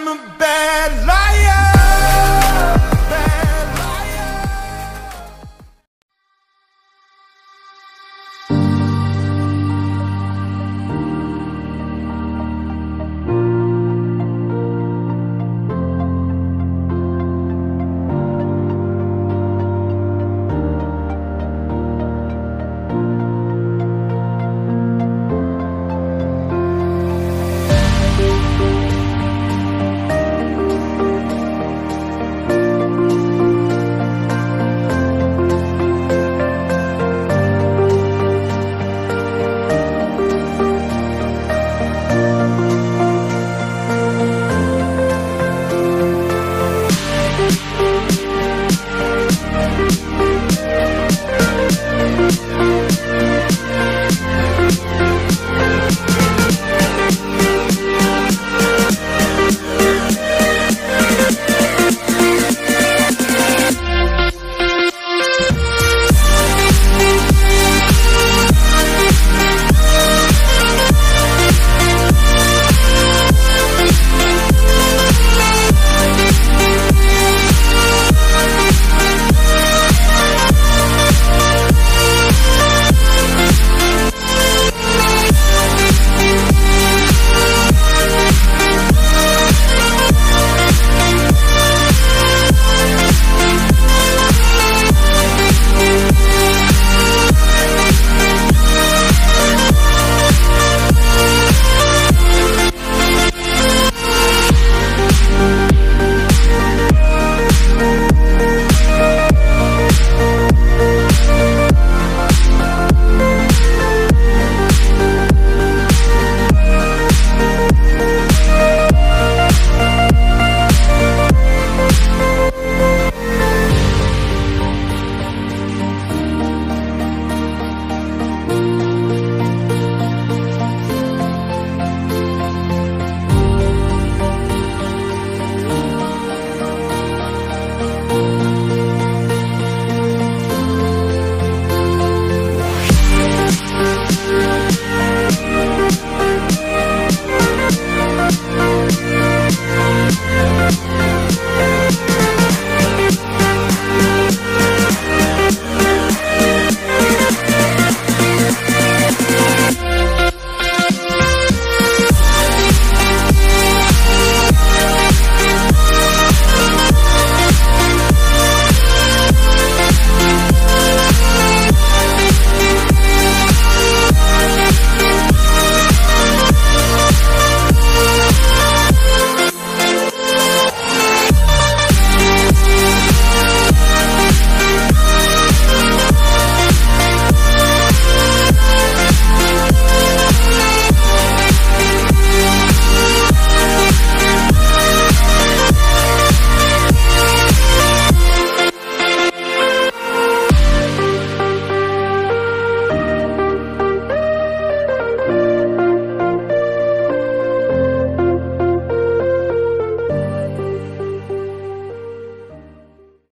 I'm a